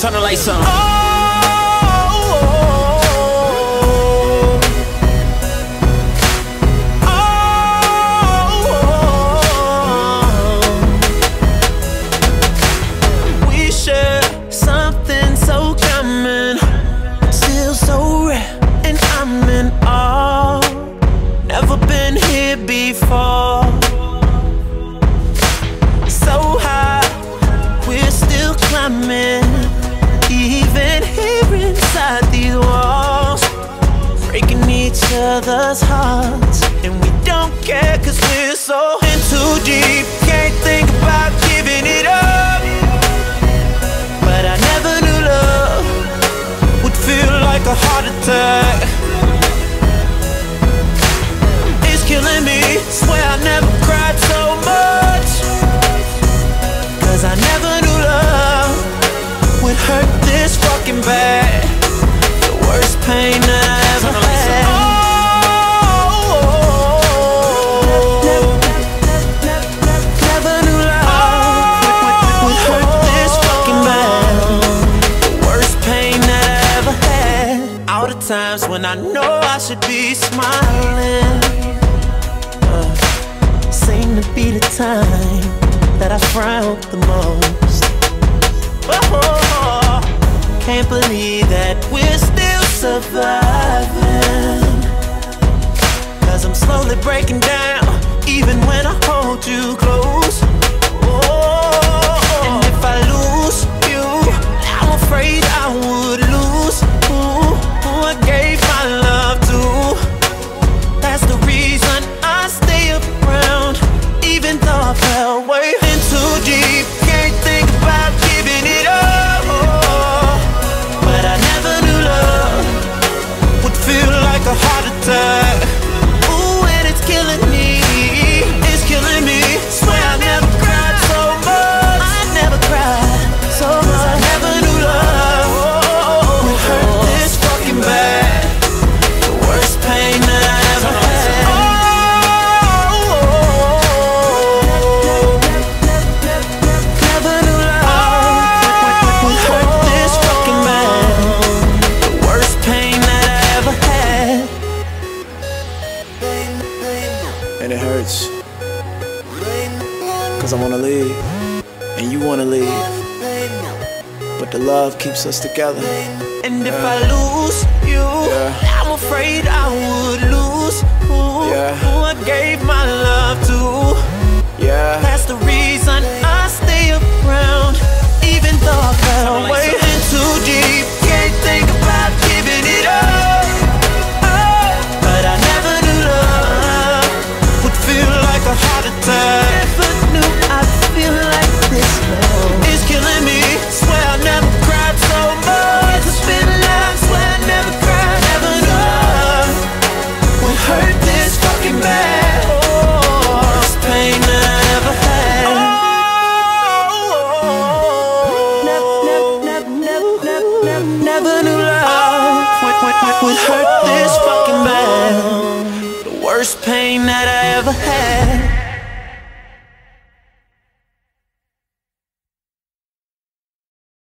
Turn the lights on. Each other's hearts, and we don't care 'cause we're so in too deep. Can't think about giving it up. But I never knew love would feel like a heart attack. It's killing me. Swear I never cried so much. Cause I never knew love would hurt this fucking bad. The worst pain the times when I know I should be smiling, uh, seem to be the time that I frown the most. Oh, can't believe that we're still surviving. Cause I'm slowly breaking down, even when I hold you close. And it hurts. Cause I wanna leave, and you wanna leave. But the love keeps us together. And if I lose you, Yeah. I'm afraid I would lose who, Yeah. who I gave my Never knew love would, hurt this fucking bad. The worst pain that I ever had.